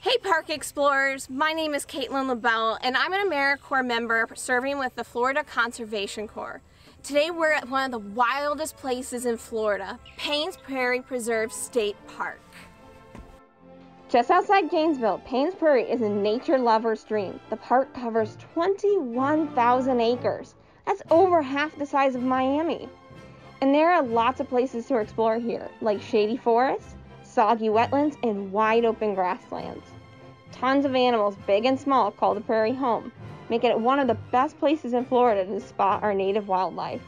Hey Park Explorers, my name is Caitlin Lebel and I'm an AmeriCorps member serving with the Florida Conservation Corps. Today we're at one of the wildest places in Florida, Paynes Prairie Preserve State Park. Just outside Gainesville, Paynes Prairie is a nature lover's dream. The park covers 21,000 acres. That's over half the size of Miami. And there are lots of places to explore here, like shady forests, soggy wetlands, and wide open grasslands. Tons of animals, big and small, call the prairie home, making it one of the best places in Florida to spot our native wildlife.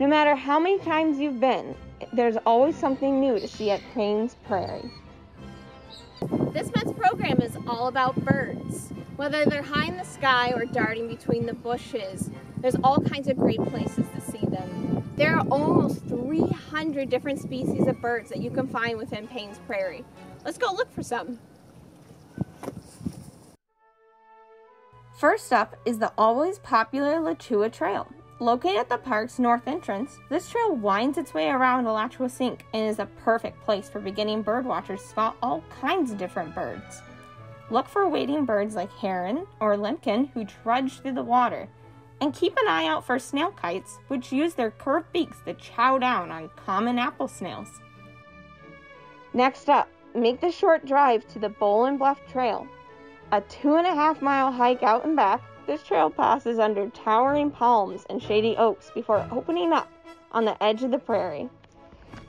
No matter how many times you've been, there's always something new to see at Paynes Prairie. This month's program is all about birds. Whether they're high in the sky or darting between the bushes, there's all kinds of great places to. There are almost 300 different species of birds that you can find within Paynes Prairie. Let's go look for some. First up is the always popular Alachua Trail. Located at the park's north entrance, this trail winds its way around Alachua Sink and is a perfect place for beginning birdwatchers to spot all kinds of different birds. Look for wading birds like heron or limpkin who trudge through the water and keep an eye out for snail kites, which use their curved beaks to chow down on common apple snails. Next up, make the short drive to the Bolen Bluff Trail. A two and a half mile hike out and back, this trail passes under towering palms and shady oaks before opening up on the edge of the prairie.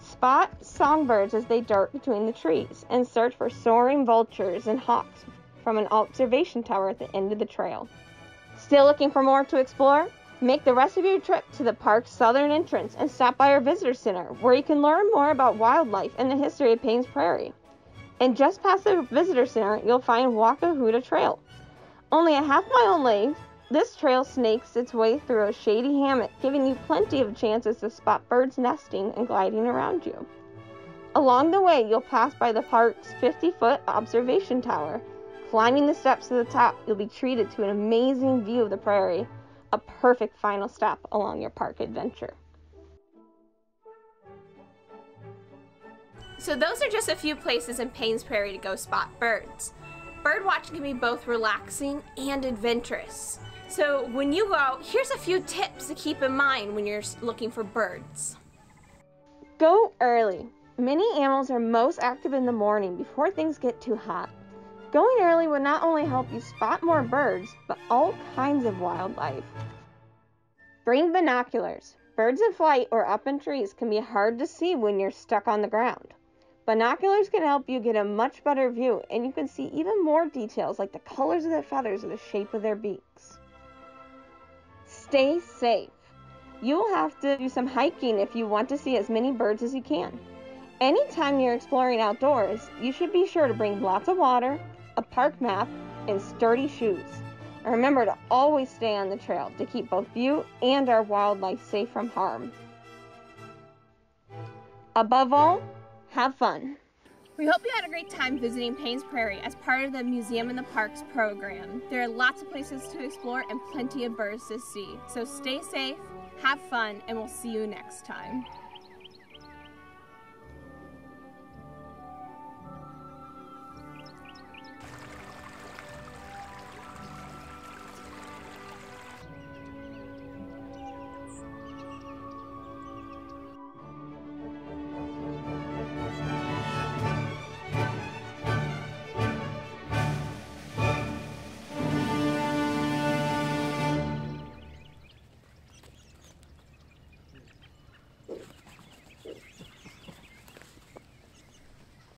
Spot songbirds as they dart between the trees and search for soaring vultures and hawks from an observation tower at the end of the trail. Still looking for more to explore? Make the rest of your trip to the park's southern entrance and stop by our visitor center, where you can learn more about wildlife and the history of Paynes Prairie. And just past the visitor center, you'll find Wacahoota Trail. Only a half mile length, this trail snakes its way through a shady hammock, giving you plenty of chances to spot birds nesting and gliding around you. Along the way, you'll pass by the park's 50 foot observation tower, Climbing the steps to the top, you'll be treated to an amazing view of the prairie, a perfect final stop along your park adventure. So those are just a few places in Paynes Prairie to go spot birds. Bird watching can be both relaxing and adventurous. So when you go out, here's a few tips to keep in mind when you're looking for birds. Go early. Many animals are most active in the morning before things get too hot. Going early would not only help you spot more birds, but all kinds of wildlife. Bring binoculars. Birds in flight or up in trees can be hard to see when you're stuck on the ground. Binoculars can help you get a much better view and you can see even more details like the colors of their feathers or the shape of their beaks. Stay safe. You will have to do some hiking if you want to see as many birds as you can. Anytime you're exploring outdoors, you should be sure to bring lots of water, park map, and sturdy shoes. And remember to always stay on the trail to keep both you and our wildlife safe from harm. Above all, have fun. We hope you had a great time visiting Paynes Prairie as part of the Museum in the Parks program. There are lots of places to explore and plenty of birds to see. So stay safe, have fun, and we'll see you next time.